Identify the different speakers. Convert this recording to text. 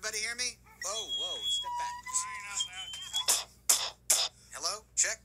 Speaker 1: everybody hear me? Whoa, whoa, step back. Hello? Check.